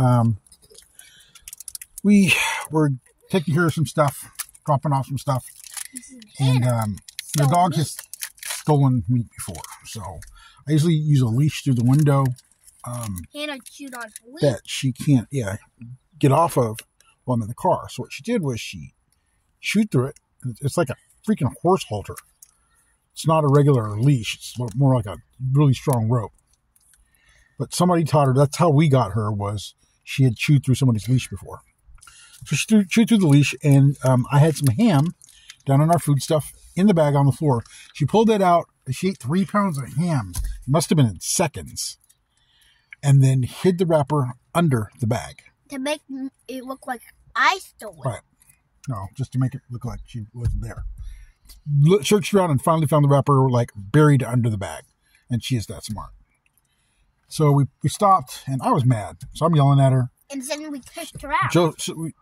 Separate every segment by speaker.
Speaker 1: Um, we were taking care of some stuff, dropping off some stuff, and um, the dog has stolen meat before. So I usually use a leash through the window um,
Speaker 2: Hannah chewed on leaf.
Speaker 1: that she can't, yeah, get off of while I'm in the car. So what she did was she chewed through it. It's like a freaking horse halter. It's not a regular leash. It's more like a really strong rope. But somebody taught her. That's how we got her. Was she had chewed through somebody's leash before? So she threw, chewed through the leash, and um, I had some ham down on our food stuff in the bag on the floor. She pulled that out. She ate three pounds of ham. It must have been in seconds, and then hid the wrapper under the bag.
Speaker 2: to make it look like I stole it.
Speaker 1: Right. No, just to make it look like she wasn't there. Searched around and finally found the wrapper like buried under the bag, and she is that smart. So we, we stopped, and I was mad. So I'm yelling at her.
Speaker 2: And then we pushed her out.
Speaker 1: Joe, so we,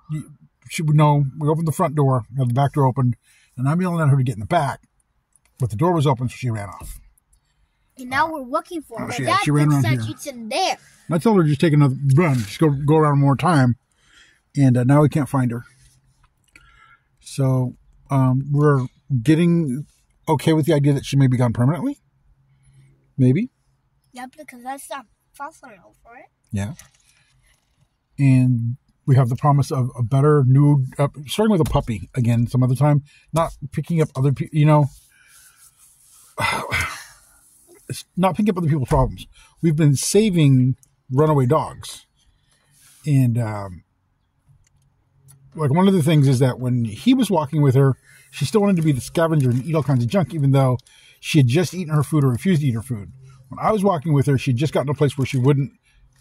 Speaker 1: she would know. We opened the front door, had the back door opened, and I'm yelling at her to get in the back, but the door was open, so she ran off.
Speaker 2: and now we're looking for her.
Speaker 1: Oh, she-
Speaker 2: Dad
Speaker 1: she ran around here.
Speaker 2: she's in there.
Speaker 1: And I told her to just take another run, just go go around one more time, and uh, now we can't find her. So um, we're getting okay with the idea that she may be gone permanently. Maybe,
Speaker 2: Yep, because that's not fossil for it.
Speaker 1: yeah. And we have the promise of a better new, uh, starting with a puppy again some other time, not picking up other people. You know, not picking up other people's problems. We've been saving runaway dogs, and um, like one of the things is that when he was walking with her, she still wanted to be the scavenger and eat all kinds of junk, even though she had just eaten her food or refused to eat her food. When I was walking with her, she had just gotten to a place where she wouldn't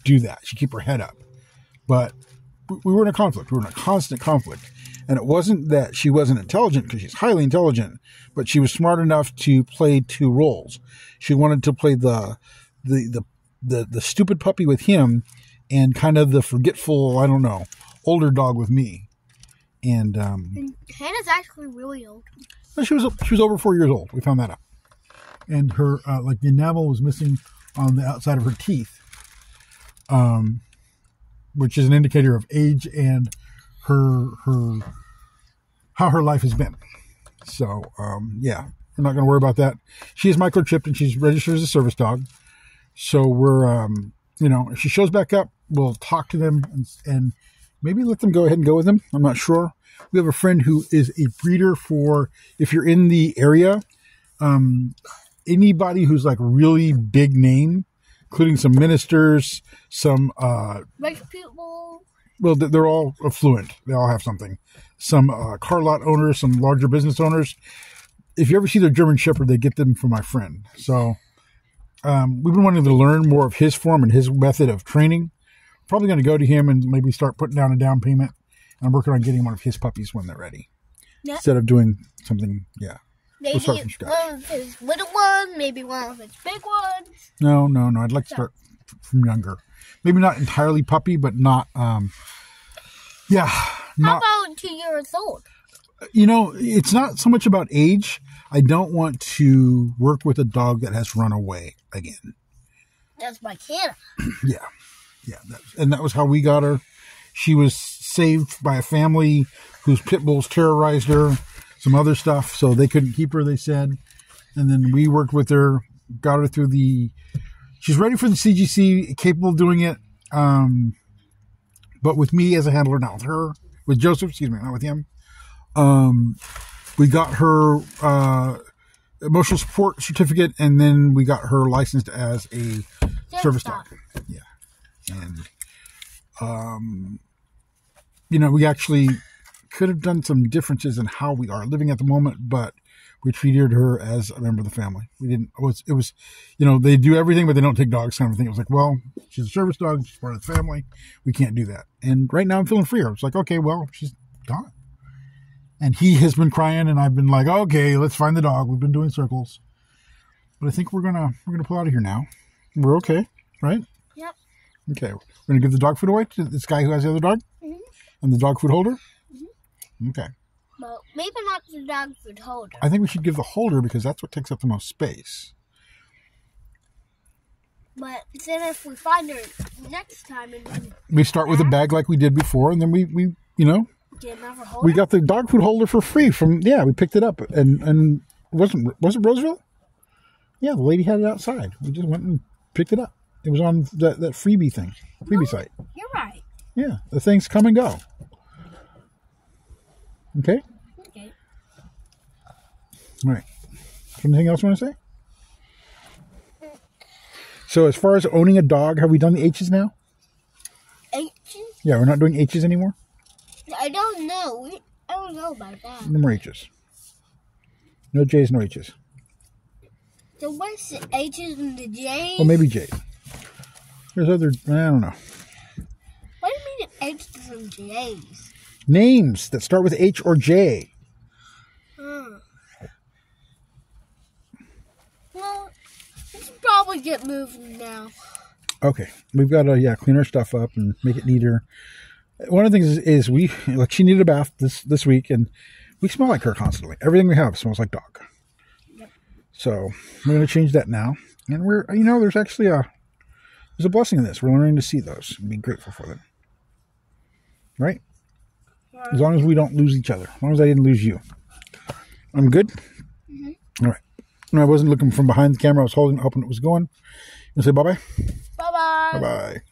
Speaker 1: do that. She'd keep her head up. But we- we were in a conflict. We were in a constant conflict. And it wasn't that she wasn't intelligent, because she's highly intelligent, but she was smart enough to play two roles. She wanted to play the the the the, the stupid puppy with him and kind of the forgetful, I don't know, older dog with me. And um,
Speaker 2: And Hannah's actually really old.
Speaker 1: she was she was over four years old. We found that out, and her uh, like the enamel was missing on the outside of her teeth, um, which is an indicator of age and her her how her life has been. So um, yeah, we're not going to worry about that. She is microchipped and she's registered as a service dog. So we're um, you know if she shows back up, we'll talk to them and, and maybe let them go ahead and go with them. I'm not sure. We have a friend who is a breeder for if you're in the area, um, anybody who's like really big name, including some ministers, some uh,
Speaker 2: Rich people.
Speaker 1: well, they're all affluent. They all have something. Some uh, car lot owners, some larger business owners. If you ever see their German Shepherd, they get them from my friend. So um, we've been wanting to learn more of his form and his method of training. Probably going to go to him and maybe start putting down a down payment. I'm working on getting one of his puppies when they're ready.
Speaker 2: Yeah.
Speaker 1: Instead of doing something, yeah.
Speaker 2: Maybe
Speaker 1: scratch.
Speaker 2: one of his little ones, maybe one of his big ones.
Speaker 1: No, no, no. I'd like to start from younger. Maybe not entirely puppy, but not, um, yeah,
Speaker 2: How about two years old?
Speaker 1: you know, it's not so much about age. I don't want to work with a dog that has run away again.
Speaker 2: That's my Hannah.
Speaker 1: Yeah, yeah, that, and that was how we got her. She was saved by a family whose pit bulls terrorized her, some other stuff, so they couldn't keep her. They said, and then we worked with her, got her through the. She's ready for the CGC, capable of doing it. Um, but with me as a handler, not with her, with Joseph, excuse me, not with him. Um, we got her uh, emotional support certificate, and then we got her licensed as a service dog. Yeah, and um, you know, we actually could have done some differences in how we are living at the moment, but we treated her as a member of the family. We didn't. It was it was, you know, they do everything, but they don't take dogs, kind of thing. It was like, well, she's a service dog, she's part of the family. We can't do that. And right now, I'm feeling freer. It's like, okay, well, she's gone. And he has been crying, and I've been like, okay, let's find the dog. We've been doing circles, but I think we're gonna we're gonna pull out of here now. We're okay, right?
Speaker 2: Yep.
Speaker 1: Okay, we're gonna give the dog food away to this guy who has the other dog,
Speaker 2: Mhm.
Speaker 1: and the dog food holder. Okay,
Speaker 2: But maybe not the dog food holder.
Speaker 1: I think we should give the holder because that's what takes up the most space.
Speaker 2: But then if we find her next time and we
Speaker 1: start with a bag like we did before, and then we, we you know,
Speaker 2: holder,
Speaker 1: we got the dog food holder for free from yeah, we picked it up and and wasn't was it Roseville? Yeah, the lady had it outside. We just went and picked it up. It was on that, that freebie thing, freebie oh, site.
Speaker 2: you're right.
Speaker 1: Yeah, the things come and go. Okay,
Speaker 2: Okay.
Speaker 1: all right. Anything else you want to say? So as far as owning a dog, have we done the H's now?
Speaker 2: H's?
Speaker 1: Yeah, we're not doing H's anymore.
Speaker 2: I don't know. I don't know about that.
Speaker 1: No more H's. No J's, no H's.
Speaker 2: So what's the H's and the J's?
Speaker 1: Well, maybe J. There's other. I don't know.
Speaker 2: What do you mean H's and J's?
Speaker 1: Names that start with H or J.
Speaker 2: Hmm. Well, we should probably get moving now.
Speaker 1: Okay, we've got to yeah clean our stuff up and make it neater. One of the things is, is we like she needed a bath this this week, and we smell like her constantly. Everything we have smells like dog. Yep. So we're going to change that now, and we're you know there's actually a there's a blessing in this. We're learning to see those and be grateful for them. Right? As long as we don't lose each other. As long as I didn't lose you. I'm good? Mm-hmm. All right. No, I wasn't looking from behind the camera. I was holding it, hoping it was going. You say bye bye?
Speaker 2: Bye bye.
Speaker 1: Bye bye.